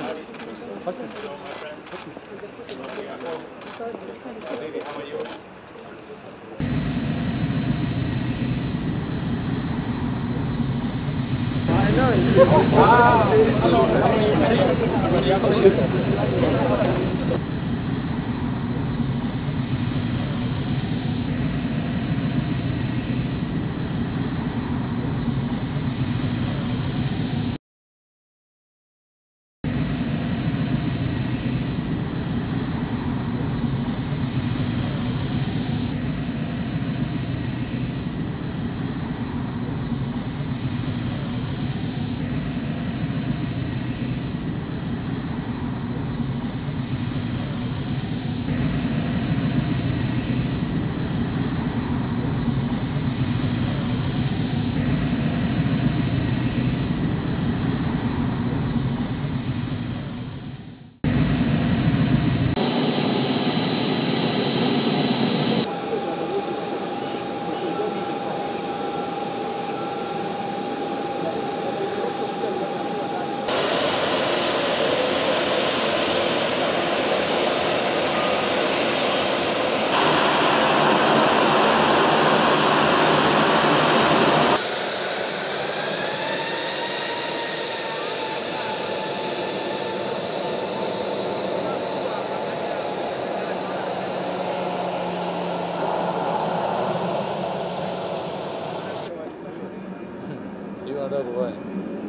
Hello, my friend. Lady, how are you? I know. Wow. Hello, how are you? do not overlay.